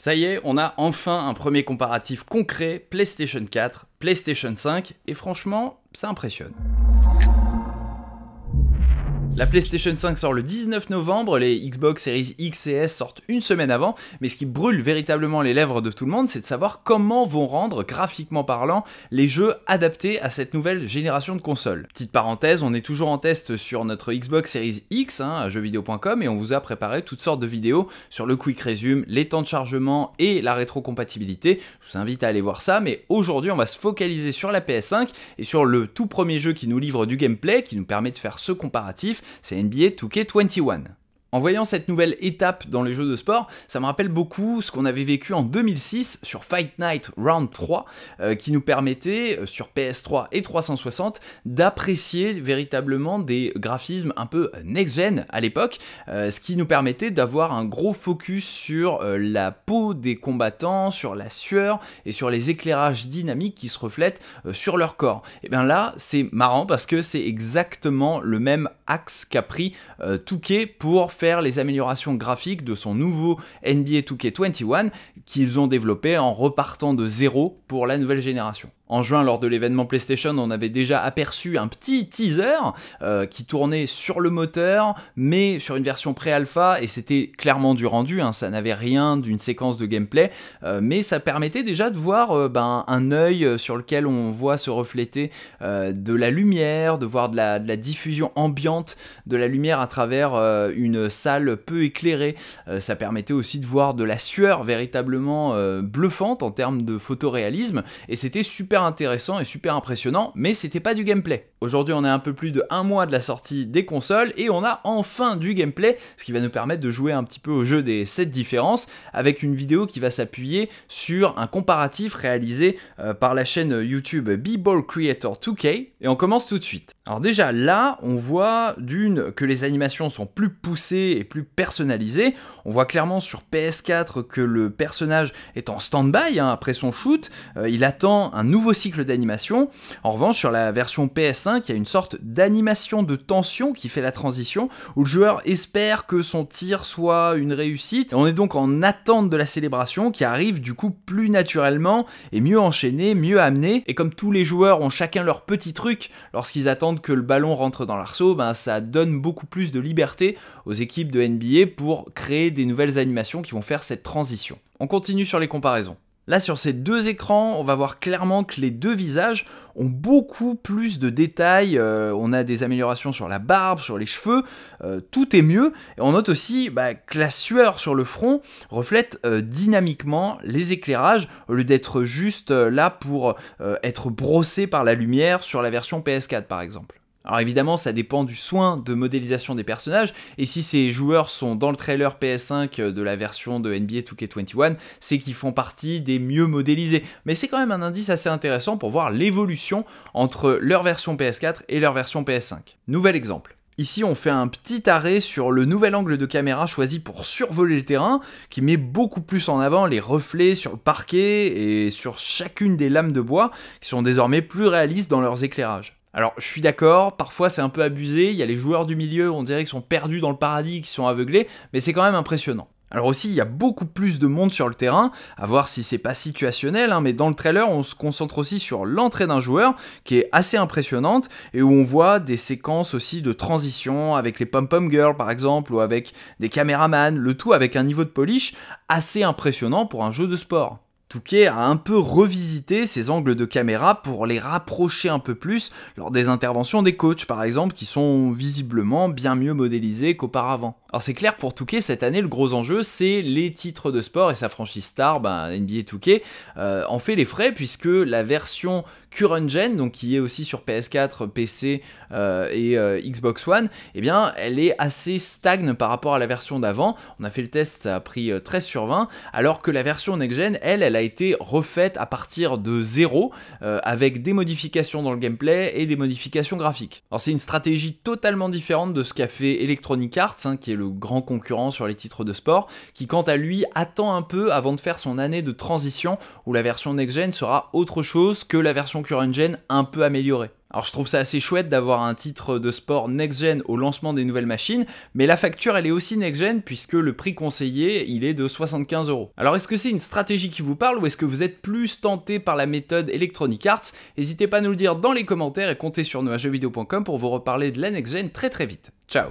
Ça y est, on a enfin un premier comparatif concret PlayStation 4, PlayStation 5, et franchement, ça impressionne. La PlayStation 5 sort le 19 novembre, les Xbox Series X et S sortent une semaine avant, mais ce qui brûle véritablement les lèvres de tout le monde, c'est de savoir comment vont rendre, graphiquement parlant, les jeux adaptés à cette nouvelle génération de consoles. Petite parenthèse, on est toujours en test sur notre Xbox Series X, hein, à jeuxvideo.com, et on vous a préparé toutes sortes de vidéos sur le quick resume, les temps de chargement et la rétrocompatibilité. Je vous invite à aller voir ça, mais aujourd'hui on va se focaliser sur la PS5 et sur le tout premier jeu qui nous livre du gameplay, qui nous permet de faire ce comparatif c'est NBA 2K21. En voyant cette nouvelle étape dans les jeux de sport, ça me rappelle beaucoup ce qu'on avait vécu en 2006 sur Fight Night Round 3, euh, qui nous permettait, euh, sur PS3 et 360, d'apprécier véritablement des graphismes un peu next-gen à l'époque, euh, ce qui nous permettait d'avoir un gros focus sur la peau des combattants, sur la sueur et sur les éclairages dynamiques qui se reflètent sur leur corps. Et bien là, c'est marrant parce que c'est exactement le même axe qu'a pris Touquet pour les améliorations graphiques de son nouveau NBA 2K21 qu'ils ont développé en repartant de zéro pour la nouvelle génération. En juin, lors de l'événement PlayStation, on avait déjà aperçu un petit teaser euh, qui tournait sur le moteur, mais sur une version pré-alpha, et c'était clairement du rendu, hein, ça n'avait rien d'une séquence de gameplay, euh, mais ça permettait déjà de voir euh, ben, un œil sur lequel on voit se refléter de la lumière, de voir de la, de la, diffusion ambiante de la lumière à travers une salle peu éclairée. ça permettait aussi de voir de la sueur véritablement bluffante en termes de photoréalisme, et c'était super intéressant et super impressionnant, mais c'était pas du gameplay. Aujourd'hui, on est un peu plus de un mois de la sortie des consoles et on a enfin du gameplay, ce qui va nous permettre de jouer un petit peu au jeu des 7 différences avec une vidéo qui va s'appuyer sur un comparatif réalisé euh, par la chaîne YouTube B-Ball Creator 2K et on commence tout de suite. Alors déjà là, on voit d'une que les animations sont plus poussées et plus personnalisées. On voit clairement sur PS4 que le personnage est en stand-by hein, après son shoot. Euh, il attend un nouveau cycle d'animation. En revanche, sur la version PS5, il y a une sorte d'animation de tension qui fait la transition, où le joueur espère que son tir soit une réussite. on est donc en attente de la célébration qui arrive du coup plus naturellement et mieux enchaînée, mieux amenée. Et comme tous les joueurs ont chacun leur petit truc lorsqu'ils attendent que le ballon rentre dans l'arceau, ben ça donne beaucoup plus de liberté aux équipes de NBA pour créer des nouvelles animations qui vont faire cette transition. On continue sur les comparaisons. Là, sur ces deux écrans, on va voir clairement que les deux visages ont beaucoup plus de détails. Euh, on a des améliorations sur la barbe, sur les cheveux, euh, tout est mieux. Et on note aussi bah, que la sueur sur le front reflète euh, dynamiquement les éclairages, au lieu d'être juste là pour être brossé par la lumière sur la version PS4 par exemple. Alors évidemment, ça dépend du soin de modélisation des personnages, et si ces joueurs sont dans le trailer PS5 de la version de NBA 2K21, c'est qu'ils font partie des mieux modélisés. Mais c'est quand même un indice assez intéressant pour voir l'évolution entre leur version PS4 et leur version PS5. Nouvel exemple. Ici, on fait un petit arrêt sur le nouvel angle de caméra choisi pour survoler le terrain, qui met beaucoup plus en avant les reflets sur le parquet et sur chacune des lames de bois, qui sont désormais plus réalistes dans leurs éclairages. Alors, je suis d'accord, parfois c'est un peu abusé, il y a les joueurs du milieu, on dirait qu'ils sont perdus dans le paradis, qui sont aveuglés, mais c'est quand même impressionnant. Alors aussi, il y a beaucoup plus de monde sur le terrain, à voir si c'est pas situationnel, hein, mais dans le trailer, on se concentre aussi sur l'entrée d'un joueur, qui est assez impressionnante, et où on voit des séquences aussi de transition avec les pom-pom girls par exemple, ou avec des caméramans, le tout avec un niveau de polish assez impressionnant pour un jeu de sport. Touquet a un peu revisité ses angles de caméra pour les rapprocher un peu plus lors des interventions des coachs par exemple qui sont visiblement bien mieux modélisés qu'auparavant. Alors c'est clair pour Touquet cette année le gros enjeu c'est les titres de sport et sa franchise star ben, NBA Touquet euh, en fait les frais puisque la version current gen donc qui est aussi sur PS4, PC euh, et euh, Xbox One, eh bien elle est assez stagne par rapport à la version d'avant. On a fait le test, ça a pris 13 sur 20 alors que la version next gen elle elle a été refaite à partir de zéro, avec des modifications dans le gameplay et des modifications graphiques. Alors c'est une stratégie totalement différente de ce qu'a fait Electronic Arts, hein, qui est le grand concurrent sur les titres de sport, qui quant à lui attend un peu avant de faire son année de transition où la version next-gen sera autre chose que la version current-gen un peu améliorée. Alors je trouve ça assez chouette d'avoir un titre de sport next-gen au lancement des nouvelles machines, mais la facture elle est aussi next-gen puisque le prix conseillé il est de 75 euros. Alors est-ce que c'est une stratégie qui vous parle ou est-ce que vous êtes plus tenté par la méthode Electronic Arts? N'hésitez pas à nous le dire dans les commentaires et comptez sur nous à jeuxvideo.com pour vous reparler de la next-gen très très vite. Ciao